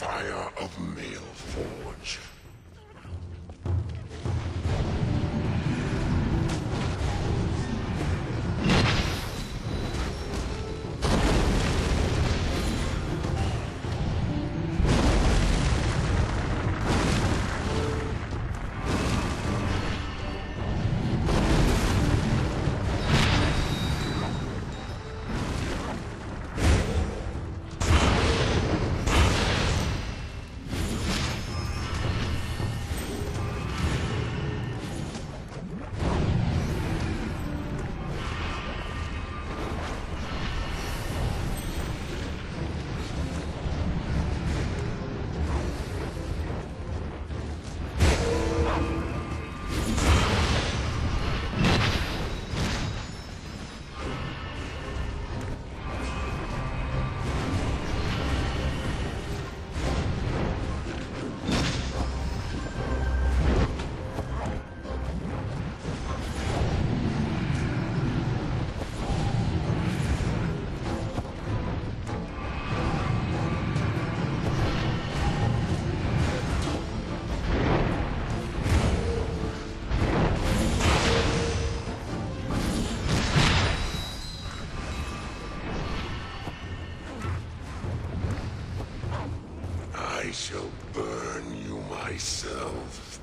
fire of Maelforge. Burn you myself.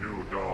new dog.